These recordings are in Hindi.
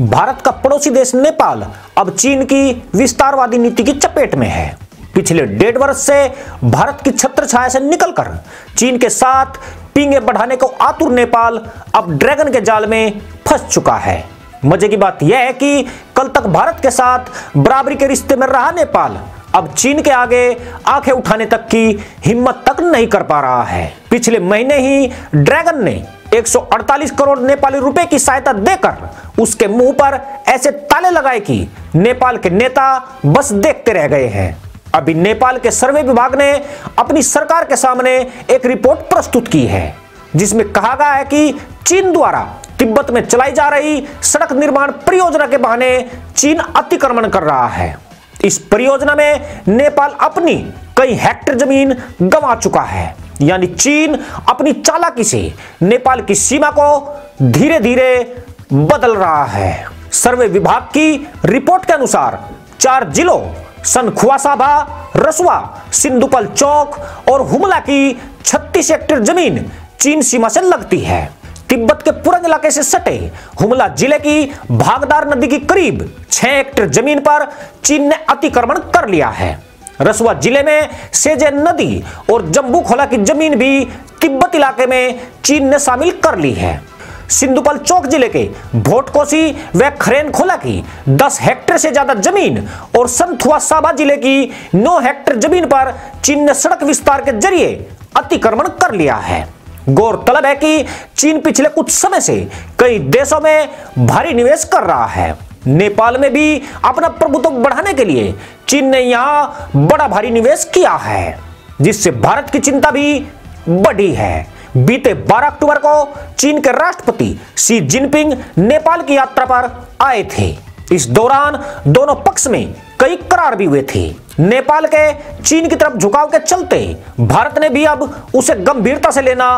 भारत का पड़ोसी देश नेपाल अब चीन की विस्तारवादी नीति की चपेट में है। पिछले डेढ़ वर्ष से भारत की छत्र छाया से निकलकर चीन के साथ पींगे बढ़ाने को आतुर नेपाल अब ड्रैगन के जाल में फंस चुका है। मज़े की बात यह है कि कल तक भारत के साथ बराबरी के रिश्ते में रहा नेपाल, अब चीन के आगे आँखें उठाने तक की हिम्मत तक नहीं कर पा रहा है। पिछले महीने ही ड्रैगन ने 148 करोड़ नेपाली रुपए की सहायता देकर उसके मुँह पर ऐसे ताले लगाए कि नेपाल के नेता बस देखते रह गए हैं। अभी नेपाल के सर्वे विभाग ने अपनी सरकार के सामने एक रिपोर्ट प्रस्तुत की है, जिसमें कहा गया है कि चीन द्वारा तिब्बत में चलाई जा रही सड़क निर्माण परियोजना के बहाने चीन अतिक्रमण कर रहा है। इस परियोजना में नेपाल अपनी कई हेक्टेयर ज़मीन गंवा चुका है। यानी चीन अपनी चालाकी से नेपाल की सीमा को धीरे धीरे बदल रहा है। सर्वे विभाग की रिपोर्ट के अनुसार चार जिलों, सनखुआसाभा, रसुआ, सिंधुपल चौक और हुमला की 36 हेक्टेयर ज़मीन चीन सीमा से लगती है। तिब्बत के पुरंग इलाके से सटे हुमला ज़िले की भागदार नदी की करीब 6 हेक्टेयर ज़मीन पर चीन ने अतिक्रमण कर लिया है। रसुआ ज़िले में सेजे नदी और जम्बू खोला की ज़मीन भी तिब्बत इलाके में चीन ने शामिल कर ली है। सिंधुपल चौक ज़िले के भोटकोसी व खरेन खोला की 10 हेक्टेयर से ज़्यादा ज़मीन और संथुआ साबा ज़िले की 9 हेक्टेयर ज़मीन पर चीन ने सड़क विस्तार के ज़रिए अतिक्रमण कर लिया है। गौरतलब है कि चीन पिछले कुछ समय से कई देशों में भारी निवेश कर रहा है। नेपाल में भी अपना प्रभुत्व बढ़ाने के लिए चीन ने यहाँ बड़ा भारी निवेश किया है, जिससे भारत की चिंता भी बढ़ी है। बीते 12 अक्टूबर को चीन के राष्ट्रपति शी जिनपिंग नेपाल की यात्रा पर आए थे। इस दौरान दोनों पक्ष में कई करार भी हुए थे। नेपाल के चीन की तरफ़ झुकाव के चलते भारत ने भी अब उसे गंभीरता से लेना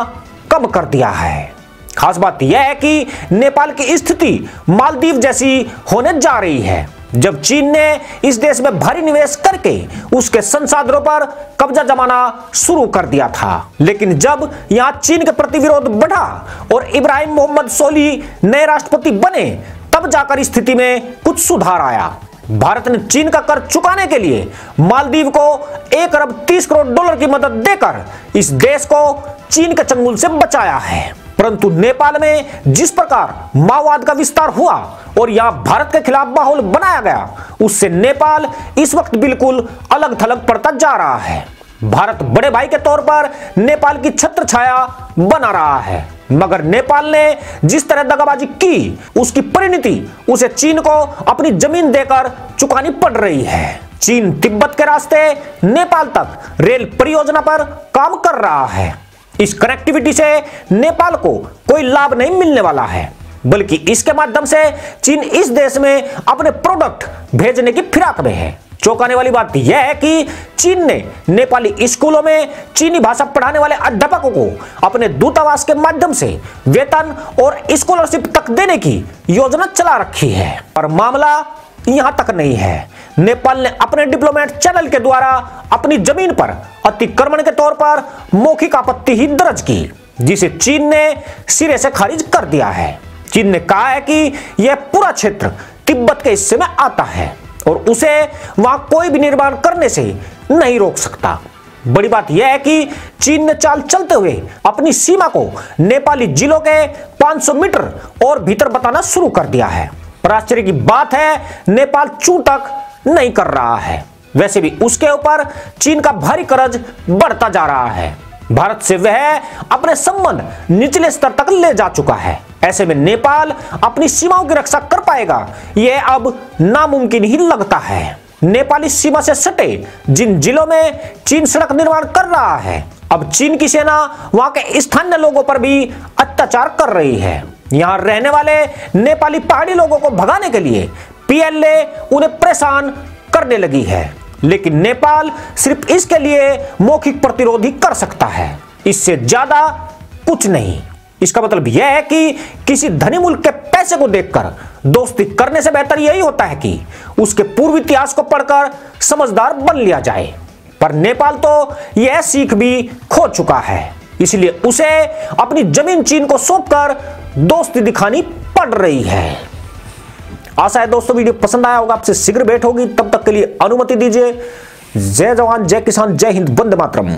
कम कर दिया है। खास बात यह है कि नेपाल की स्थिति मालदीव जैसी होने जा रही है। जब चीन ने इस देश में भारी निवेश करके उसके संसाधनों पर कब्जा जमाना शुरू कर दिया था। लेकिन जब यहाँ चीन के प्रति विरोध बढ़ा और इब्राहिम मोहम्मद सोली नए राष्ट्रपति बने, तब जाकर स्थिति में कुछ सुधार आया। भारत ने चीन का कर चुकाने के लिए मालदीव को एक अरब तीस करोड़ डॉलर की मदद देकर इस देश को चीन के चंगुल से बचाया है। परंतु नेपाल में जिस प्रकार माओवाद का विस्तार हुआ और यहाँ भारत के खिलाफ माहौल बनाया गया, उससे नेपाल इस वक्त बिल्कुल अलग थलग पड़ता जा रहा है। भारत बड़े भाई के तौर पर नेपाल की छत्र छाया बना रहा है। मगर नेपाल ने जिस तरह दगाबाजी की, उसकी परिणति, उसे चीन को अपनी ज़मीन देकर चुकानी पड़ रही है। चीन तिब्बत के रास्ते नेपाल तक रेल परियोजना पर काम कर रहा है। इस कनेक्टिविटी से नेपाल को कोई लाभ नहीं मिलने वाला है, बल्कि इसके माध्यम से चीन इस देश में अपने प्रोडक्ट भेजने की फिराक में है। चौंकाने वाली बात यह है कि चीन ने नेपाली स्कूलों में चीनी भाषा पढ़ाने वाले अध्यापकों को अपने दूतावास के माध्यम से वेतन और स्कॉलरशिप तक देने की योजना चला रखी है। और मामला यहाँ तक नहीं है। नेपाल ने अपने डिप्लोमेट चैनल के द्वारा अपनी ज़मीन पर अतिक्रमण के तौर पर मौखिक आपत्ति ही दर्ज की, जिसे चीन ने सिरे से खारिज कर दिया है। चीन ने कहा है कि यह पूरा क्षेत्र तिब्बत के हिस्से में आता है और उसे वहाँ कोई भी निर्माण करने से नहीं रोक सकता। बड़ी बात यह है कि चीन ने चाल चलते हुए अपनी सीमा को नेपाली जिलों के 500 मीटर और भीतर बताना शुरू कर दिया है। पर आश्चर्य की बात है, नेपाल चू तक नहीं कर रहा है। वैसे भी उसके ऊपर चीन का भारी कर्ज बढ़ता जा रहा है। भारत से वह अपने संबंध निचले स्तर तक ले जा चुका है। ऐसे में नेपाल अपनी सीमाओं की रक्षा कर पाएगा, यह अब नामुमकिन ही लगता है। नेपाली सीमा से सटे जिन जिलों में चीन सड़क निर्माण कर रहा है, अब चीन की सेना वहाँ के स्थानीय लोगों पर भी अत्याचार कर रही है। यहाँ रहने वाले नेपाली पहाड़ी लोगों को भगाने के लिए पीएलए उन्हें परेशान करने लगी है। लेकिन नेपाल सिर्फ़ इसके लिए मौखिक प्रतिरोध ही कर सकता है। इससे ज़्यादा कुछ नहीं। इसका मतलब यह है कि किसी धनी मुल्क के पैसे को देखकर दोस्ती करने से बेहतर यही होता है कि उसके पूर्व इतिहास को पढ़कर समझदार बन लिया जाए। पर नेपाल तो यह सीख भी खो चुका है। इसलिए उसे अपनी ज़मीन चीन को सौंपकर दोस्ती दिखानी पड़ रही है। आशा है दोस्तों वीडियो पसंद आया होगा, आपसे शीघ्र भेंट होगी। तब तक के लिए अनुमति दीजिए। जय जवान, जय किसान, जय हिंद बंद मातरम।